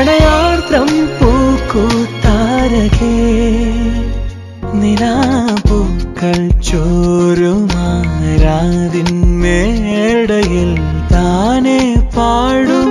പ്രണയാർദ്രം പൂക്കൂത്താരകേ നിലാപൂക്കൾ ചോരുമാരാതിന്മേടയിൽ മേടയിൽ താനെ പാടും.